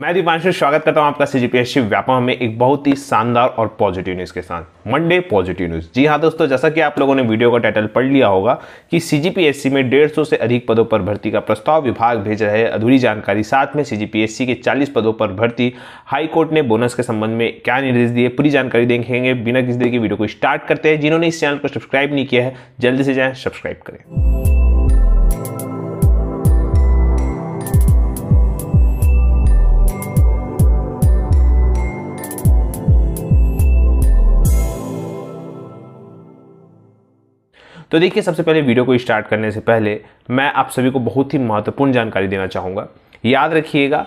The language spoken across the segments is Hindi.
मैं दीपांशु, स्वागत करता हूँ आपका सीजीपीएससी व्यापम में एक बहुत ही शानदार और पॉजिटिव न्यूज़ के साथ। मंडे पॉजिटिव न्यूज़ जी हाँ दोस्तों, जैसा कि आप लोगों ने वीडियो का टाइटल पढ़ लिया होगा कि सीजीपीएससी में 150 से अधिक पदों पर भर्ती का प्रस्ताव विभाग भेज रहे अधूरी जानकारी साथ में सीजीपीएससी के 40 पदों पर भर्ती। हाईकोर्ट ने बोनस के संबंध में क्या निर्देश दिए, पूरी जानकारी देखेंगे। बिना किसी देर की वीडियो को स्टार्ट करते हैं। जिन्होंने इस चैनल को सब्सक्राइब नहीं किया है, जल्दी से जाए सब्सक्राइब करें। तो देखिए, सबसे पहले वीडियो को स्टार्ट करने से पहले मैं आप सभी को बहुत ही महत्वपूर्ण जानकारी देना चाहूँगा। याद रखिएगा,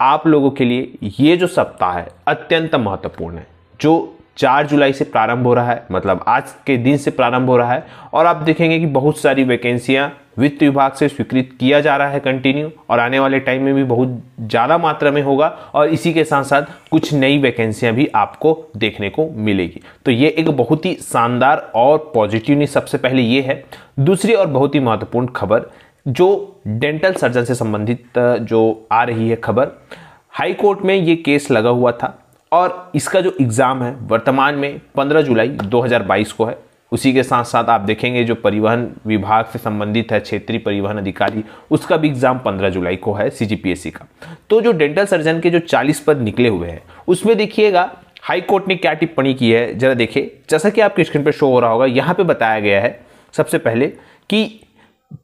आप लोगों के लिए ये जो सप्ताह है अत्यंत महत्वपूर्ण है, जो चार जुलाई से प्रारंभ हो रहा है मतलब आज के दिन से प्रारंभ हो रहा है, और आप देखेंगे कि बहुत सारी वैकेंसियाँ वित्त विभाग से स्वीकृत किया जा रहा है कंटिन्यू और आने वाले टाइम में भी बहुत ज़्यादा मात्रा में होगा, और इसी के साथ साथ कुछ नई वैकेंसियाँ भी आपको देखने को मिलेगी। तो ये एक बहुत ही शानदार और पॉजिटिव सबसे पहले ये है। दूसरी और बहुत ही महत्वपूर्ण खबर, जो डेंटल सर्जन से संबंधित, जो आ रही है खबर, हाई कोर्ट में ये केस लगा हुआ था। और इसका जो एग्ज़ाम है, वर्तमान में 15 जुलाई 2022 को है। उसी के साथ साथ आप देखेंगे जो परिवहन विभाग से संबंधित है, क्षेत्रीय परिवहन अधिकारी, उसका भी एग्ज़ाम 15 जुलाई को है सीजीपीएससी का। तो जो डेंटल सर्जन के जो 40 पद निकले हुए हैं, उसमें देखिएगा हाई कोर्ट ने क्या टिप्पणी की है? जरा देखिए। जैसा कि आपके स्क्रीन पर शो हो रहा होगा, यहाँ पर बताया गया है, सबसे पहले, कि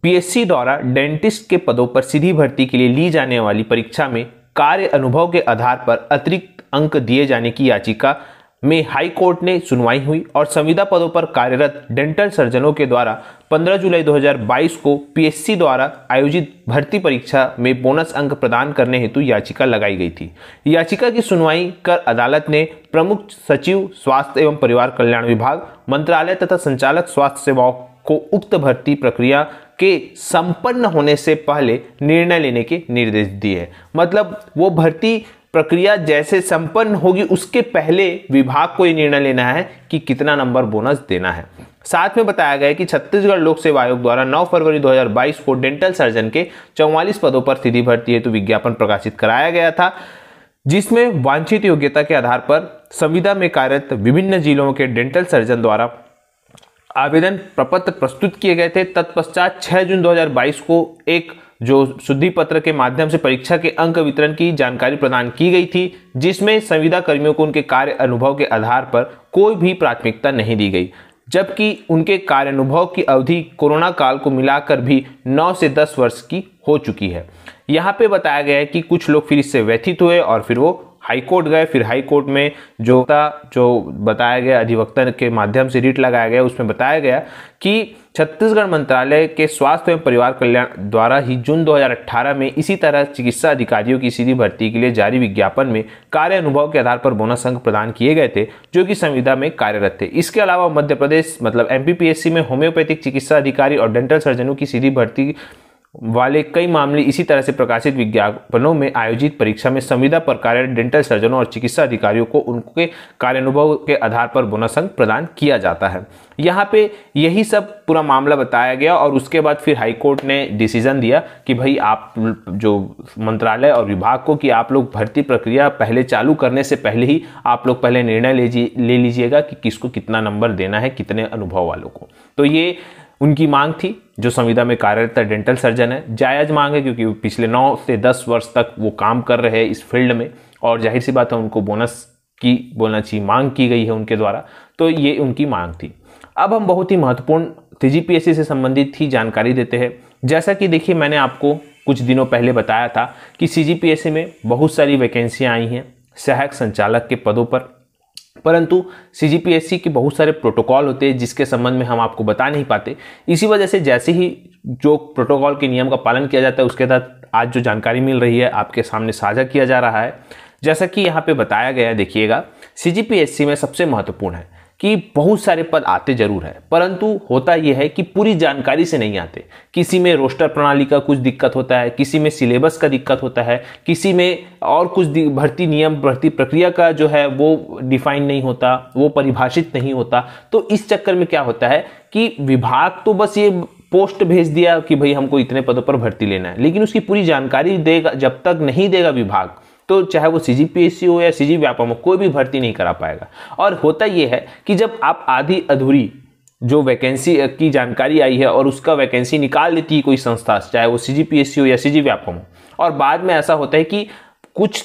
पीएससी द्वारा डेंटिस्ट के पदों पर सीधी भर्ती के लिए ली जाने वाली परीक्षा में कार्य अनुभव के आधार पर अतिरिक्त अंक दिए जाने की याचिका में हाई कोर्ट ने सुनवाई हुई और संविदा पदों पर कार्यरत डेंटल सर्जनों के द्वारा 15 जुलाई 2022 को पीएससी द्वारा आयोजित भर्ती परीक्षा में बोनस अंक प्रदान करने हेतु याचिका लगाई गई थी। याचिका की सुनवाई कर अदालत ने प्रमुख सचिव, स्वास्थ्य एवं परिवार कल्याण विभाग, मंत्रालय तथा संचालक स्वास्थ्य सेवाओं को उक्त भर्ती प्रक्रिया के संपन्न होने से पहले निर्णय लेने के निर्देश दिए। मतलब वो भर्ती प्रक्रिया जैसे संपन्न होगी, उसके पहले विभाग को यह निर्णय लेना है कि कितना नंबर बोनस देना है। साथ में बताया गया कि छत्तीसगढ़ लोक सेवा आयोग द्वारा 9 फरवरी 2022 को डेंटल सर्जन के 44 पदों पर सीधी भर्ती हेतु विज्ञापन प्रकाशित कराया गया था, जिसमें वांछित योग्यता के आधार पर संविदा में कार्यरत विभिन्न जिलों के डेंटल सर्जन द्वारा आवेदन प्रपत्र प्रस्तुत किए गए थे। तत्पश्चात 6 जून 2022 को एक जो शुद्धि पत्र के माध्यम से परीक्षा के अंक वितरण की जानकारी प्रदान की गई थी, जिसमें संविदा कर्मियों को उनके कार्य अनुभव के आधार पर कोई भी प्राथमिकता नहीं दी गई, जबकि उनके कार्य अनुभव की अवधि कोरोना काल को मिलाकर भी 9 से 10 वर्ष की हो चुकी है। यहाँ पे बताया गया है कि कुछ लोग फिर इससे व्यथित हुए और फिर वो हाई कोर्ट गए, फिर हाई कोर्ट में जो था, जो बताया गया अधिवक्ता के माध्यम से रिट लगाया गया, उसमें बताया गया कि छत्तीसगढ़ मंत्रालय के स्वास्थ्य एवं परिवार कल्याण द्वारा ही जून 2018 में इसी तरह चिकित्सा अधिकारियों की सीधी भर्ती के लिए जारी विज्ञापन में कार्य अनुभव के आधार पर बोनस अंक प्रदान किए गए थे, जो कि संविदा में कार्यरत थे। इसके अलावा मध्य प्रदेश मतलब एमपीपीएससी में होम्योपैथिक चिकित्सा अधिकारी और डेंटल सर्जनों की सीधी भर्ती वाले कई मामले इसी तरह से प्रकाशित विज्ञापनों में आयोजित परीक्षा में संविदा पर कार्य डेंटल सर्जनों और चिकित्सा अधिकारियों को उनके कार्यानुभव के आधार पर बोनस अंक प्रदान किया जाता है। यहाँ पे यही सब पूरा मामला बताया गया और उसके बाद फिर हाईकोर्ट ने डिसीज़न दिया कि भाई आप जो मंत्रालय और विभाग को कि आप लोग भर्ती प्रक्रिया पहले चालू करने से पहले ही आप लोग पहले निर्णय ले लीजिएगा कि किसको कितना नंबर देना है, कितने अनुभव वालों को। तो ये उनकी मांग थी, जो संविदा में कार्यरत डेंटल सर्जन है। जायज़ मांग है, क्योंकि पिछले नौ से दस वर्ष तक वो काम कर रहे हैं इस फ़ील्ड में, और ज़ाहिर सी बात है, उनको बोनस की, बोलना चाहिए, मांग की गई है उनके द्वारा। तो ये उनकी मांग थी। अब हम बहुत ही महत्वपूर्ण सी से संबंधित ही जानकारी देते हैं। जैसा कि देखिए, मैंने आपको कुछ दिनों पहले बताया था कि सीजीपीएससी में बहुत सारी वैकेंसियाँ आई हैं, सहायक संचालक के पदों पर। परंतु सीजीपीएससी के बहुत सारे प्रोटोकॉल होते हैं, जिसके संबंध में हम आपको बता नहीं पाते। इसी वजह से जैसे ही जो प्रोटोकॉल के नियम का पालन किया जाता है, उसके तहत आज जो जानकारी मिल रही है, आपके सामने साझा किया जा रहा है। जैसा कि यहाँ पे बताया गया देखिएगा सीजीपीएससी में सबसे महत्वपूर्ण है। कि बहुत सारे पद आते ज़रूर है, परंतु होता यह है कि पूरी जानकारी से नहीं आते। किसी में रोस्टर प्रणाली का कुछ दिक्कत होता है, किसी में सिलेबस का दिक्कत होता है, किसी में और कुछ भर्ती नियम, भर्ती प्रक्रिया का जो है वो डिफाइन नहीं होता, वो परिभाषित नहीं होता। तो इस चक्कर में क्या होता है कि विभाग तो बस ये पोस्ट भेज दिया कि भाई हमको इतने पदों पर भर्ती लेना है, लेकिन उसकी पूरी जानकारी देगा, जब तक नहीं देगा विभाग तो चाहे वो सी जी हो या सी व्यापम हो, कोई भी भर्ती नहीं करा पाएगा। और होता यह है कि जब आप आधी अधूरी जो वैकेंसी की जानकारी आई है और उसका वैकेंसी निकाल देती है कोई संस्था, चाहे वो सी जी हो या सी व्यापम हो। और बाद में ऐसा होता है कि कुछ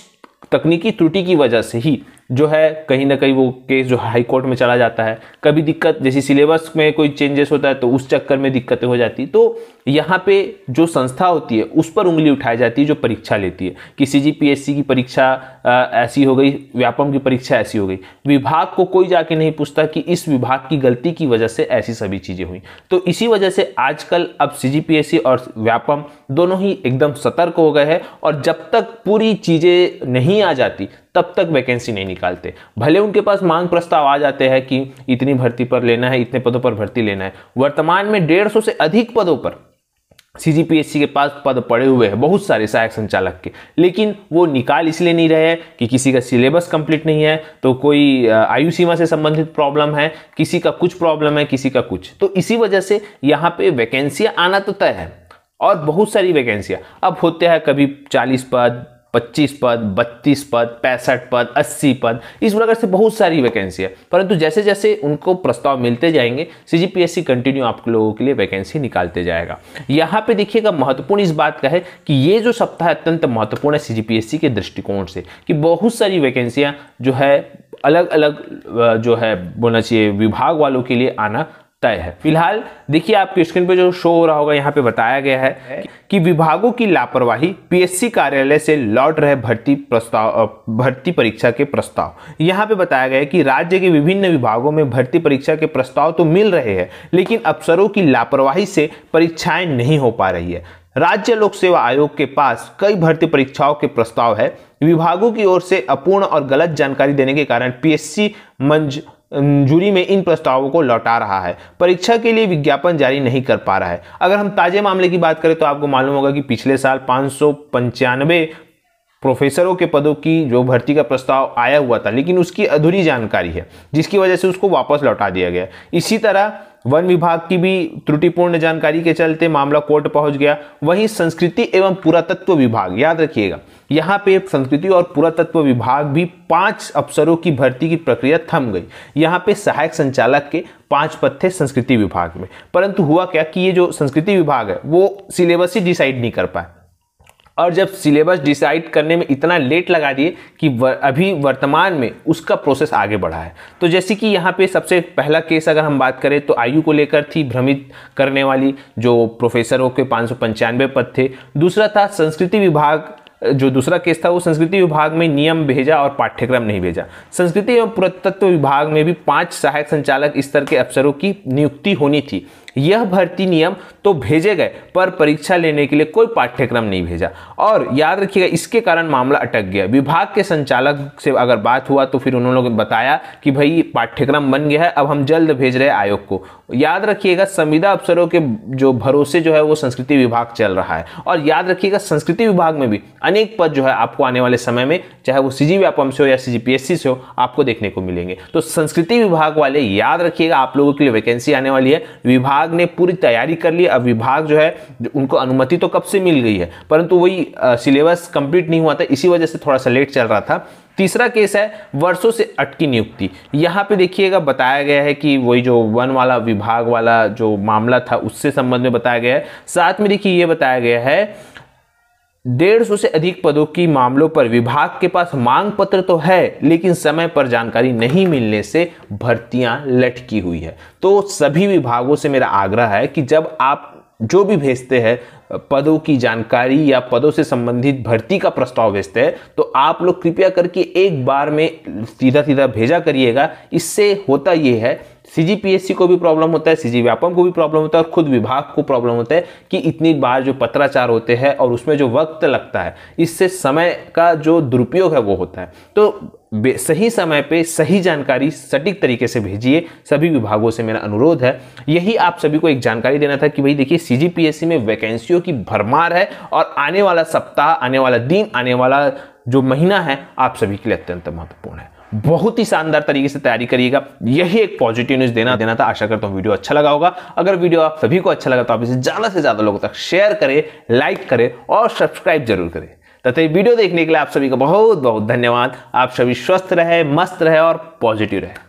तकनीकी त्रुटि की वजह से ही जो है, कहीं ना कहीं वो केस जो हाई कोर्ट में चला जाता है। कभी दिक्कत, जैसे सिलेबस में कोई चेंजेस होता है तो उस चक्कर में दिक्कतें हो जाती तो यहाँ पे जो संस्था होती है, उस पर उंगली उठाई जाती है, जो परीक्षा लेती है। किसी जी की परीक्षा ऐसी हो गई, व्यापम की परीक्षा ऐसी हो गई। विभाग को कोई जाके नहीं पूछता कि इस विभाग की गलती की वजह से ऐसी सभी चीज़ें हुई। तो इसी वजह से आजकल अब सीजीपीएससी और व्यापम दोनों ही एकदम सतर्क हो गए हैं और जब तक पूरी चीज़ें नहीं आ जाती तब तक वैकेंसी नहीं निकालते। भले उनके पास मांग प्रस्ताव आ जाते हैं कि इतनी भर्ती पर लेना है, इतने पदों पर भर्ती लेना है। वर्तमान में डेढ़ सौ से अधिक पदों पर सीजीपीएससी के पास पद पड़े हुए हैं, बहुत सारे सहायक संचालक के। लेकिन वो निकाल इसलिए नहीं रहे कि किसी का सिलेबस कंप्लीट नहीं है तो कोई आयु सीमा से संबंधित प्रॉब्लम है, किसी का कुछ प्रॉब्लम है, किसी का कुछ। तो इसी वजह से यहाँ पे वैकेंसियाँ आना तो तय है, और बहुत सारी वैकेंसियाँ। अब होते हैं कभी चालीस पद पच्चीस पद, बत्तीस पद, पैंसठ पद, अस्सी पद, इस प्रकार से बहुत सारी वैकेंसी है। परंतु जैसे जैसे उनको प्रस्ताव मिलते जाएँगे सीजीपीएससी कंटिन्यू आप लोगों के लिए वैकेंसी निकालते जाएगा। यहाँ पे देखिएगा महत्वपूर्ण इस बात का है कि ये जो सप्ताह अत्यंत महत्वपूर्ण है सीजीपीएससी के दृष्टिकोण से कि बहुत सारी वैकेंसियाँ जो है अलग अलग जो है बोलना चाहिए, विभाग वालों के लिए आना तय है। फ़िलहाल देखिए आपके स्क्रीन पे जो शो हो रहा होगा यहाँ पे बताया गया है कि विभागों की लापरवाही पीएससी कार्यालय से लौट रहे भर्ती प्रस्ताव भर्ती परीक्षा के प्रस्ताव। यहाँ पे बताया गया है कि राज्य के विभिन्न विभागों में भर्ती परीक्षा के प्रस्ताव तो मिल रहे हैं लेकिन अफसरों की लापरवाही से परीक्षाएँ नहीं हो पा रही है। राज्य लोक सेवा आयोग के पास कई भर्ती परीक्षाओं के प्रस्ताव है। विभागों की ओर से अपूर्ण और गलत जानकारी देने के कारण पीएससी मंज जूरी में इन प्रस्तावों को लौटा रहा है। परीक्षा के लिए विज्ञापन जारी नहीं कर पा रहा है। अगर हम ताजे मामले की बात करें तो आपको मालूम होगा कि पिछले साल पाँच सौ पंचानबे प्रोफेसरों के पदों की जो भर्ती का प्रस्ताव आया हुआ था, लेकिन उसकी अधूरी जानकारी है, जिसकी वजह से उसको वापस लौटा दिया गया। इसी तरह वन विभाग की भी त्रुटिपूर्ण जानकारी के चलते मामला कोर्ट पहुँच गया। वहीं संस्कृति एवं पुरातत्व विभाग, याद रखिएगा, यहाँ पे संस्कृति और पुरातत्व विभाग भी पाँच अफसरों की भर्ती की प्रक्रिया थम गई। यहाँ पे सहायक संचालक के पाँच पद थे संस्कृति विभाग में। परंतु हुआ क्या कि ये जो संस्कृति विभाग है, वो सिलेबस ही डिसाइड नहीं कर पाए। और जब सिलेबस डिसाइड करने में इतना लेट लगा दिए कि वर, अभी वर्तमान में उसका प्रोसेस आगे बढ़ा है। तो जैसे कि यहाँ पे सबसे पहला केस अगर हम बात करें तो आयु को लेकर थी भ्रमित करने वाली जो प्रोफेसरों के पाँच सौ पंचानवे पद थे। दूसरा था संस्कृति विभाग जो दूसरा केस था वो संस्कृति विभाग में नियम भेजा और पाठ्यक्रम नहीं भेजा। संस्कृति एवं पुरातत्व विभाग में भी पाँच सहायक संचालक स्तर के अफसरों की नियुक्ति होनी थी। यह भर्ती नियम तो भेजे गए, पर परीक्षा लेने के लिए कोई पाठ्यक्रम नहीं भेजा। और याद रखिएगा, इसके कारण मामला अटक गया। विभाग के संचालक से अगर बात हुआ तो फिर उन्होंने बताया कि भाई पाठ्यक्रम बन गया है, अब हम जल्द भेज रहे आयोग को। याद रखिएगा, संविदा अफसरों के जो भरोसे जो है, वो संस्कृति विभाग चल रहा है। और याद रखिएगा, संस्कृति विभाग में भी अनेक पद जो है, आपको आने वाले समय में, चाहे वो सीजी व्यापम से हो या सीजीपीएससी से हो, आपको देखने को मिलेंगे। तो संस्कृति विभाग वाले, याद रखिएगा, आप लोगों के लिए वैकेंसी आने वाली है। विभाग विभाग ने पूरी तैयारी कर ली। अब विभाग जो है, उनको अनुमति तो कब से मिल गई है? परंतु वही सिलेबस कंप्लीट नहीं हुआ था, इसी वजह से थोड़ा सा लेट चल रहा था। तीसरा केस है, वर्षों से अटकी नियुक्ति। यहाँ पे देखिएगा, बताया गया है कि वही जो वन वाला, विभाग वाला जो मामला था, उससे संबंध में बताया गया है। साथ में देखिए, ये बताया गया है डेढ़ सौ से अधिक पदों की मामलों पर विभाग के पास मांग पत्र तो है, लेकिन समय पर जानकारी नहीं मिलने से भर्तियाँ लटकी हुई है। तो सभी विभागों से मेरा आग्रह है कि जब आप जो भी भेजते हैं, पदों की जानकारी या पदों से संबंधित भर्ती का प्रस्ताव भेजते हैं तो आप लोग कृपया करके एक बार में सीधा सीधा भेजा करिएगा। इससे होता यह है सीजीपीएससी को भी प्रॉब्लम होता है सीजी व्यापम को भी प्रॉब्लम होता है और खुद विभाग को प्रॉब्लम होता है कि इतनी बार जो पत्राचार होते हैं और उसमें जो वक्त लगता है, इससे समय का जो दुरुपयोग है वो होता है। तो सही समय पे सही जानकारी सटीक तरीके से भेजिए, सभी विभागों से मेरा अनुरोध है। यही आप सभी को एक जानकारी देना था कि भाई देखिए सीजीपीएससी में वैकेंसियों की भरमार है और आने वाला सप्ताह, आने वाला दिन, आने वाला जो महीना है, आप सभी के लिए अत्यंत महत्वपूर्ण है। बहुत ही शानदार तरीके से तैयारी करिएगा। यही एक पॉजिटिव न्यूज़ देना देना था। आशा करता हूँ वीडियो अच्छा लगा होगा। अगर वीडियो आप सभी को अच्छा लगा तो आप इसे ज़्यादा से ज़्यादा लोगों तक शेयर करें लाइक करें और सब्सक्राइब ज़रूर करें। तथा वीडियो देखने के लिए आप सभी का बहुत बहुत धन्यवाद। आप सभी स्वस्थ रहे, मस्त रहे और पॉजिटिव रहे।